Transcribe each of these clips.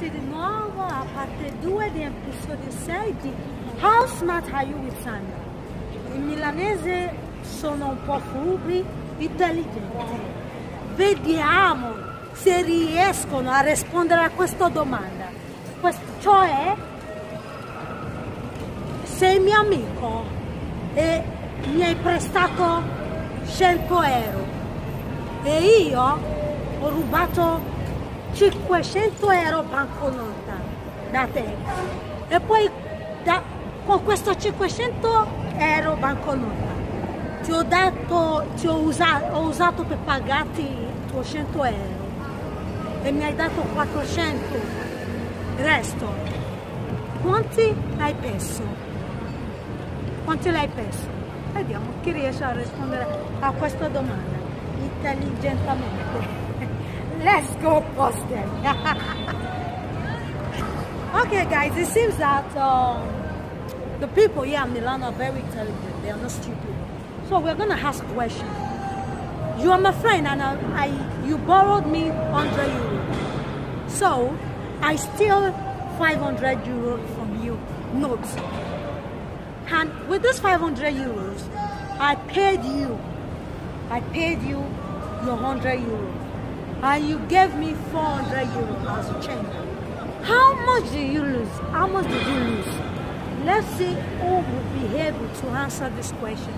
bentornati di nuovo a parte 2 di episodio 6 di How Smart Are You with Sandra. In milanese sono un po' furbi, intelligenti. Vediamo se riescono a rispondere a questa domanda. Questo, cioè, sei mio amico e mi hai prestato 100 euro e io ho rubato 500 euro banconota da te. E poi da, con questo 500 euro banconota ti ho dato ti ho usato, ho usato per pagarti i tuoi 100 euro e mi hai dato 400 il resto quanti l'hai perso? Quanti l'hai perso? Vediamo chi riesce a rispondere a questa domanda intelligentemente Let's go Boston. okay guys, it seems that um, the people here in Milan are very intelligent. They are not stupid. So we're gonna ask questions. You are my friend and I, I you borrowed me 100 euros. So I steal 500 euros from you, notes. And with this 500 euros, I paid you. I paid you your 100 euros and you gave me 400 euros as change. How much did you lose? How much did you lose? Let's see who will be able to answer this question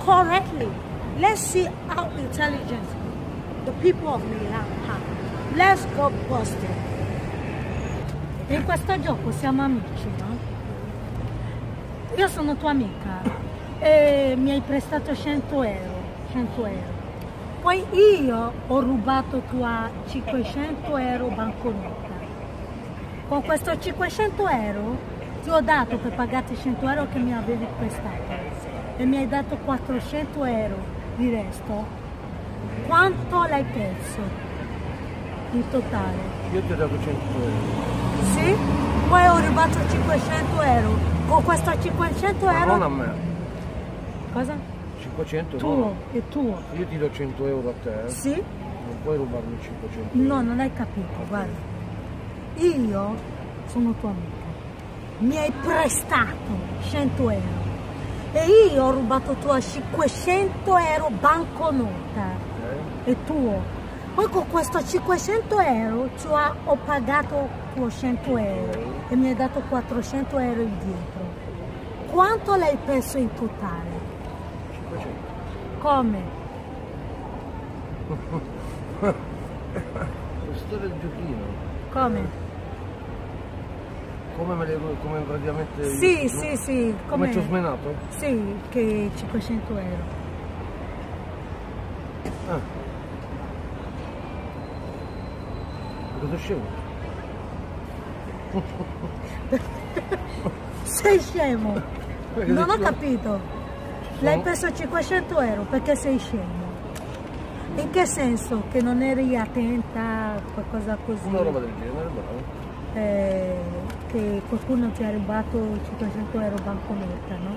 correctly. Let's see how intelligent the people of Milan are. Let's go busted. In questo gioco siamo amici, no? Io sono tua amica e mi hai prestato 100 euro. 100 euro. Poi io ho rubato tua 500 euro banconota. Con questo 500 euro ti ho dato per pagarti 100 euro che mi avevi prestato e mi hai dato 400 euro di resto. Quanto l'hai perso in totale? Io ti ho dato 100 euro. Sì? Poi ho rubato 500 euro. Con questo 500 Ma euro... non a me. Cosa? 500 Tuo, no. è tuo. Io ti do 100 euro a te. eh. Sì? Non puoi rubarmi 500 No, non hai capito, guarda. Io sono tua amica. Mi hai prestato 100 euro. E io ho rubato tua 500 euro banconota. Ok? È tuo. Poi con questo 500 euro ho, ho pagato tuo 100 euro e mi hai dato 400 euro indietro. Quanto l'hai perso in totale? 500. Come? Questo è il giochino. Come? Come me le come praticamente. Sì, io- sì, sì. Come Come? ti ho smenato? Sì, che 500 euro. Ah. Cosa scemo? Sei scemo? Non ho capito. L'hai preso 500 euro perché sei scemo. In che senso? Che non eri attenta, qualcosa così? Una roba del genere, bravo. Eh, che qualcuno ti ha rubato 500 euro banconota, no?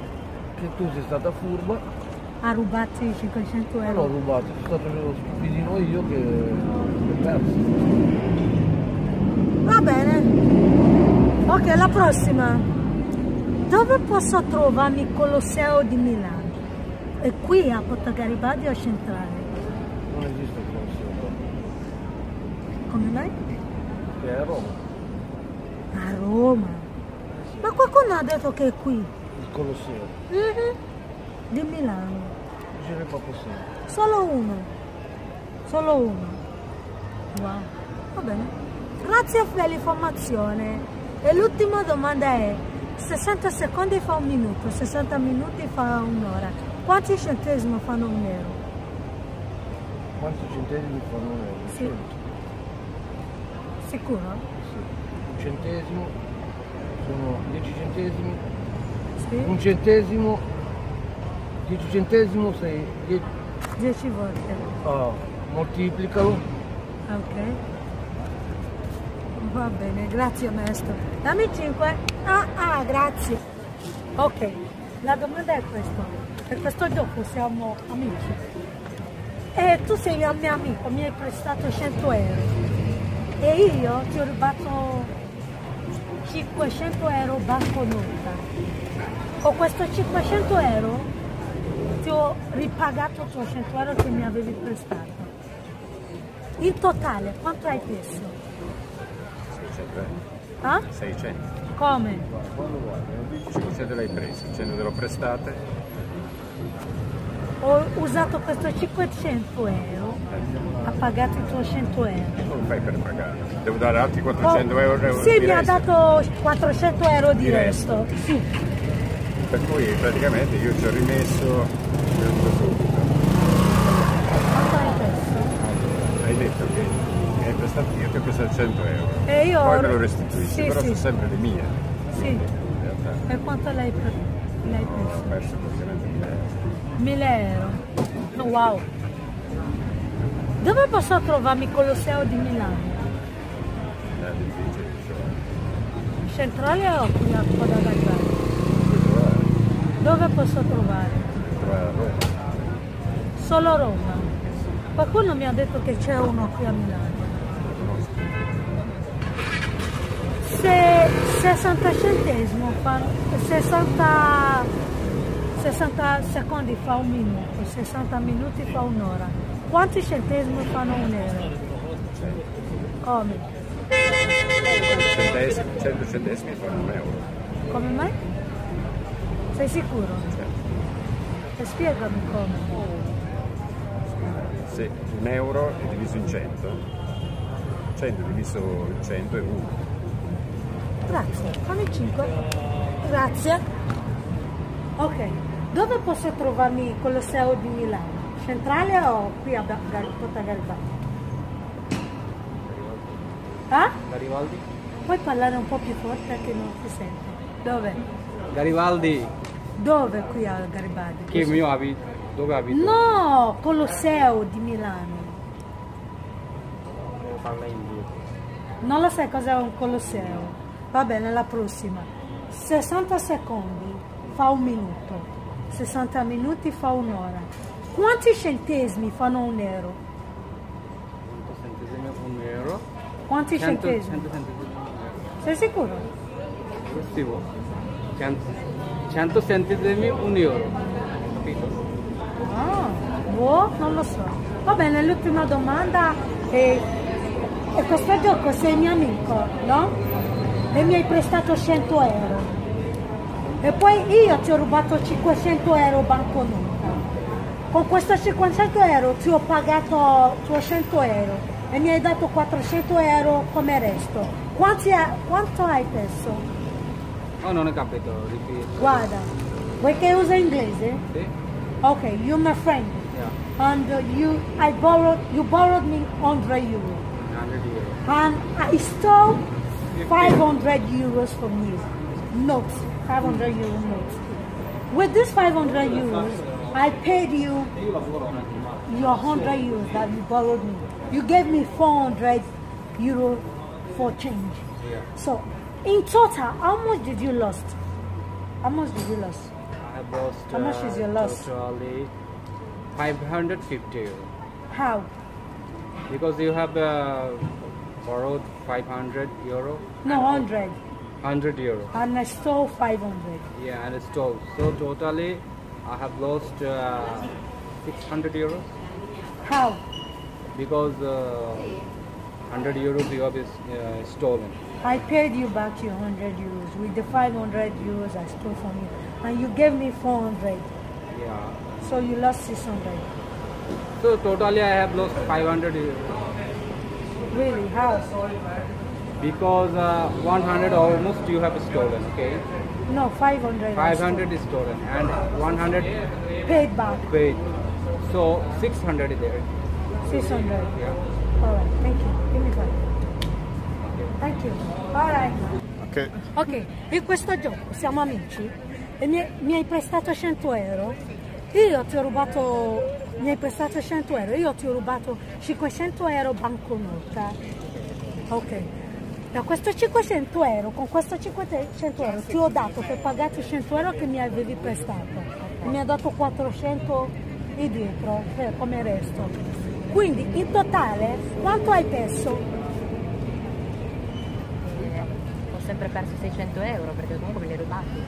Che tu sei stata furba, Ha rubato i 500 non ho euro. rubato, sono stato stupidino io che ho perso. Va bene. Ok, la prossima. Dove posso trovarmi il Colosseo di Milano? È qui a Porta Garibaldi o centrale? Non esiste il Colosseo, Come mai? che è a Roma. A Roma. Ma qualcuno ha detto che è qui. Il Colosseo. Mhm. Di Milano. N'ai pas possibile. Solo uno. Solo uno. Wow. Va bene. Grazie per l'informazione. E l'ultima domanda è 60 secondi fa un minuto, 60 minuti fa un'ora. Quanti centesimi fanno un euro? Quanti centesimi fanno un euro? Sì. 100. Sicuro? Sì. Un centesimo sono 10 centesimi. Sì. Un centesimo, 10 centesimo sei 10. 10 volte. Ah, moltiplicalo. Ok. Va bene, grazie maestro. Dammi 5. Ah, ah, grazie. Ok, la domanda è questa. Per questo gioco siamo amici. E tu sei il mio amico, mi hai prestato 100 euro. E io ti ho rubato 500 euro banconota. Con questo 500 euro ti ho ripagato 800 euro che mi avevi prestato. In totale quanto hai perso? 600 euro. Ah? 600. Come? 500 l'hai presi, 100 te l'ho prestate. Ho usato questo 500 euro, ha pagato i tuoi 100 euro. Come fai per pagare? Devo dare altri 400 Oh, euro? Sì, mi ha dato 400 euro di Di resto. resto. Sì. Per cui praticamente io ci ho rimesso subito. Quanto hai perso? Hai detto che prestato, io ti ho prestato 100 euro. E io Poi me lo restituisci, Sì, però sì. sono sempre le mie. Sì. E quanto l'hai, pre- l'hai ho perso? praticamente 1000 euro. 1000 euro. Wow. Dove posso trovarmi Colosseo di Milano? È difficile, cioè. Centrale o qui a Coda Gargano? Puoi trovare, Dove posso trovare? trovare a Roma. Solo Roma. Qualcuno mi ha detto che c'è uno qui a Milano. Se 60 centesimo fa 60, 60 secondi fa un minuto, 60 minuti fa un'ora. Quanti centesimi fanno un euro? Come? Centesimi, 100 centesimi fanno un euro. Come mai? Sei sicuro? E spiegami come. se un euro è diviso in 100, 100 diviso in 100 è 1. Grazie. Fammi 5. Grazie. Ok. Dove posso trovarmi Colosseo di Milano? Centrale o qui a Porta Garibaldi? Ah? Garibaldi? Puoi parlare un po' più forte che non si sente. Dove? Garibaldi, Dove qui a Garibaldi? che mio abito? Dove abito? No, Colosseo di Milano. Inglese. Non lo sai cos'è un Colosseo? Va bene, la prossima. 60 secondi fa un minuto, 60 minuti fa un'ora. Quanti centesimi fanno un euro? 100 centesimi un euro. Quanti 100, centesimi? 100 centesimi un Sei sicuro? boh. 100, 100 centesimi un euro. Capito? Ah, boh, non lo so. Va bene, l'ultima domanda è, e questo gioco sei mio amico, no? E mi hai prestato 100 euro. E poi io ti ho rubato 500 euro banconota. Con questo 500 euro ti ho pagato 200 euro e mi hai dato 400 euro come resto. Quanti quanto hai perso? Oh, non ho capito. Ripeti. Guarda, vuoi che usa inglese? Sì? Ok, you're my friend. Yeah. and you I borrowed you borrowed me 100 euro 100 euro. and I stole 500 euros from you notes 500 euro notes with this 500 euros I paid you your 100 euros that you borrowed me. You gave me 400 euro for change. So in total how much did you lost? How much did you lost? I lost. How much is your loss? Totally 550 euro. how? Because you have uh, borrowed 500 euro. no 100 100 euro. and I stole 500 Yeah, and it's stole. So totally, I have lost uh, 600 euros how because uh, 100 euros you have is uh, stolen. I paid you back your 100 euros with the 500 euros I stole from you. And you gave me 400. Yeah. So you lost 600. So totally, I have lost 500 euros Really? How? because uh, 100 almost you have stolen. Okay, No, 500. 500 is stolen and 100. Paid back. paid. So 600 is there. 600. Yeah. All right. Thank you. Give me five. Thank you. All right. Ok. Ok, in questo gioco siamo amici e mi, mi hai prestato 100 euro. Io ti ho rubato, mi hai prestato 100 euro, io ti ho rubato 500 euro banconota. Ok, da questo 500 euro, con questo 500 euro ti ho dato per pagarti 100 euro che mi avevi prestato. Mi ha dato 400 e dietro per- come resto. Quindi in totale quanto hai perso? sempre perso 600 euro perché comunque me li hai rubati.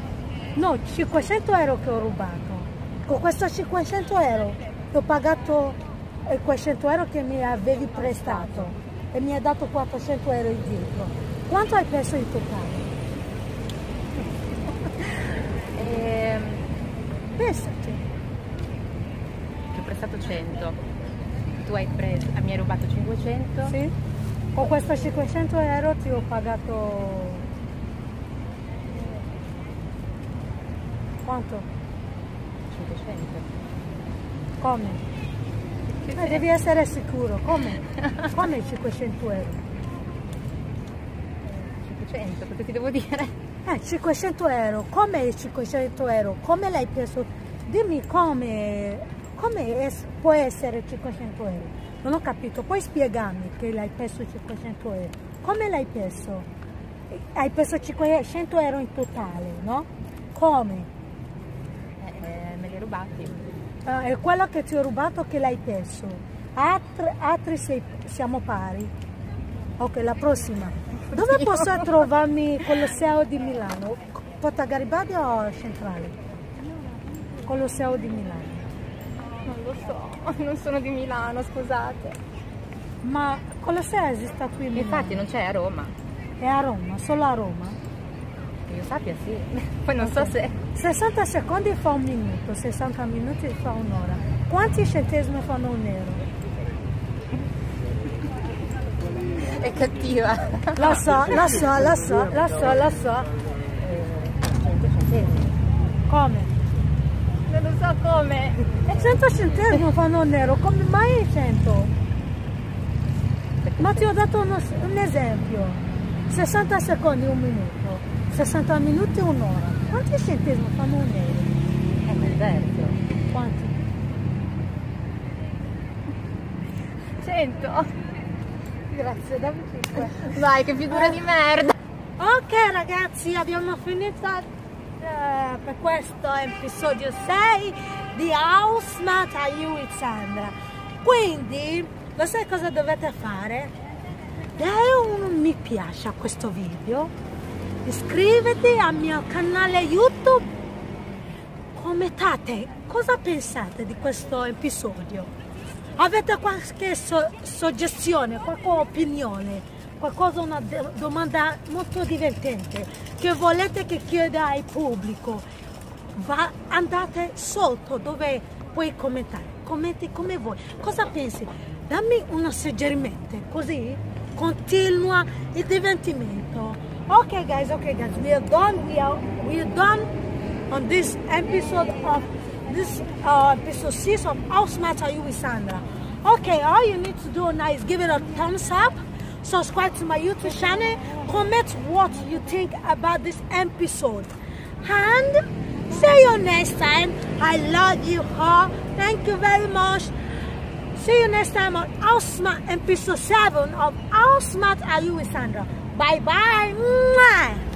No, 500 euro che ho rubato. Con questo 500 euro ho pagato eh, 500 euro che mi avevi prestato e mi hai dato 400 euro indietro. Quanto hai perso in totale? Ehm, Pensati. ti ho prestato 100. Tu hai preso, ah, mi hai rubato 500. Sì? Con questo 500 euro ti ho pagato... Quanto? 500. Come? Eh, devi essere sicuro. Come? Come 500 euro? 500, cosa ti devo dire? Eh, 500 euro. Come 500 euro? Come l'hai preso? Dimmi come, come es- può essere 500 euro? Non ho capito. Puoi spiegarmi che l'hai preso 500 euro? Come l'hai preso? Eh, Hai preso 500 euro in totale, no? Come? Eh, eh, me li hai rubati. Ah, è quello che ti ho rubato che l'hai perso. Altri, altri sei- siamo pari. Ok, la prossima. Dove posso trovarmi Colosseo di Milano? Porta Garibaldi o Centrale? Colosseo di Milano. Non lo so, non sono di Milano, scusate. Ma Colosseo esiste qui in Milano? Infatti non c'è a Roma. È a Roma, solo a Roma. Io sappia sì. Poi non so se... 60 secondi fa un minuto, 60 minuti fa un'ora. Quanti centesimi fanno un euro? È cattiva. Lo so, lo so, lo so, lo so, lo so. 100 centesimi. Come? Non lo so come. E 100 centesimi fanno un euro, come mai 100? Ma ti ho dato uno- un esempio. 60 secondi un minuto, 60 minuti un'ora. Quanti centesimi fanno un euro? È diverso. Quanti? 100. Grazie, dammi 5. Vai, che figura di merda. Ok ragazzi, abbiamo finito eh, per questo episodio 6 di House Mat You with Sandra. Quindi, lo sai cosa dovete fare? Dai un mi piace a questo video, iscriviti al mio canale YouTube, commentate cosa pensate di questo episodio. Avete qualche so- suggestione, qualche opinione, qualcosa, una domanda molto divertente che volete che chieda al pubblico? Va- andate sotto dove puoi commentare, commenti come vuoi. Cosa pensi? Dammi un suggerimento, così continua il divertimento. Ok guys, ok guys, we are done, we are, we are done on this episode of this uh, episode 6 of How Smart Are You with Sandra. Okay, all you need to do now is give it a thumbs up, subscribe to my YouTube channel, comment what you think about this episode. And see you next time. I love you all. Thank you very much. See you next time on How Smart episode 7 of How Smart Are You with Sandra. Bye bye.